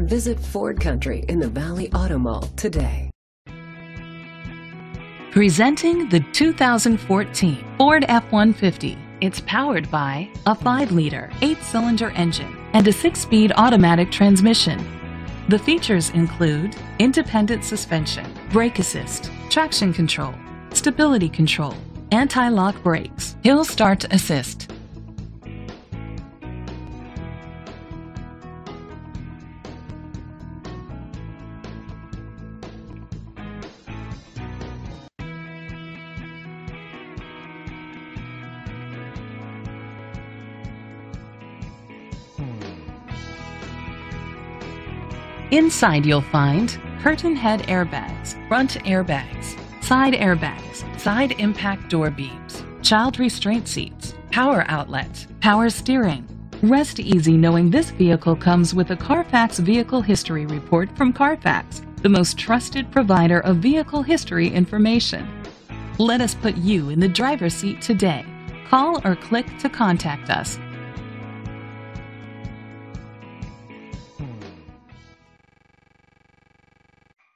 Visit Ford Country in the Valley Auto Mall today. Presenting the 2014 Ford F-150. It's powered by a 5-liter, 8-cylinder engine and a 6-speed automatic transmission. The features include independent suspension, brake assist, traction control, stability control, anti-lock brakes, hill start assist, Inside you'll find curtain head airbags, front airbags, side airbags, side impact door beams, child restraint seats, power outlets, power steering. Rest easy knowing this vehicle comes with a Carfax Vehicle History Report from Carfax, the most trusted provider of vehicle history information. Let us put you in the driver's seat today. Call or click to contact us